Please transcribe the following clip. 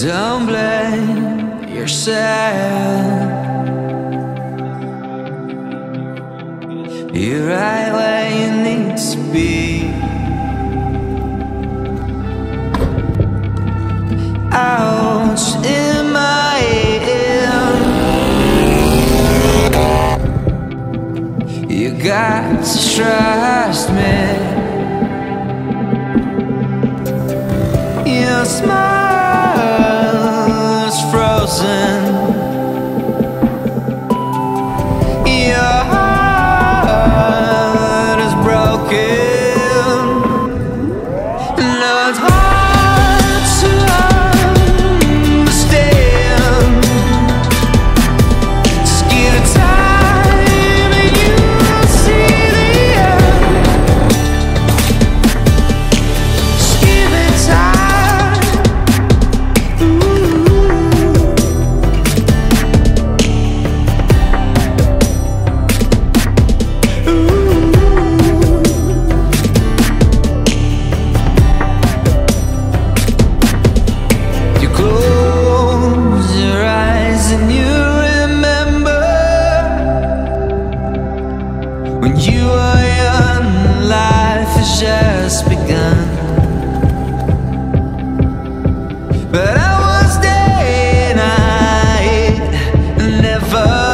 Don't blame yourself. to trust me. Your smile is frozen. Your heart is broken. And just begun. But I was day and I never.